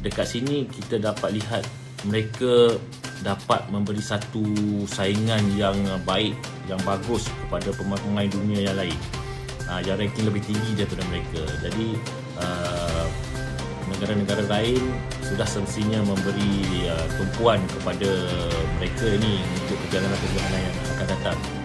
dekat sini kita dapat lihat mereka dapat memberi satu saingan yang baik yang bagus kepada pemain-pemain dunia yang lain. Uh, yang ranking lebih tinggi daripada mereka. Jadi uh, negara-negara lain sudah semestinya memberi uh, tumpuan kepada mereka ini untuk perjalanan-perjalanan yang akan datang.